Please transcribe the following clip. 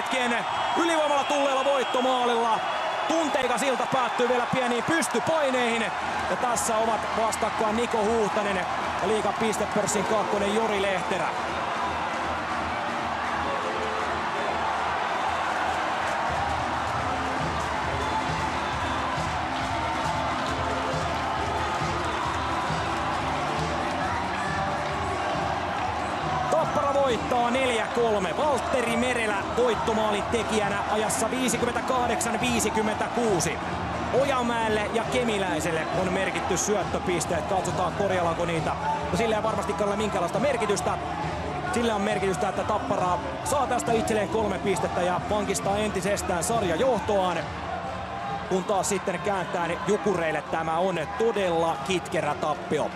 hetken ylivoimalla tulleella voittomaalilla. Tunteikas ilta päättyy vielä pieniin pystypaineihin. Ja tässä ovat vastakkain Niko Huhtanen ja liiga pistepörssin kakkonen Jori Lehterä. Voittaa 4-3. Valtteri Merelä voittomaalin tekijänä ajassa 58-56. Ojamäelle ja Kemiläiselle on merkitty syöttöpisteet. Katsotaan korjallaanko niitä. No sillä ei varmasti ole minkäänlaista merkitystä. Sillä on merkitystä, että Tappara saa tästä itselleen kolme pistettä ja pankistaa entisestään sarja johtoaan. Kun taas sitten kääntää Jukureille tämä on todella kitkerä tappio.